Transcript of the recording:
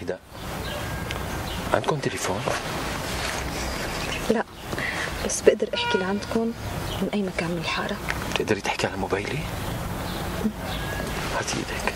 فداء عندكم تليفون؟ لا بس بقدر أحكي لعندكم من أي مكان من الحارة بتقدري تحكي على موبايلي؟ هاتي إيدك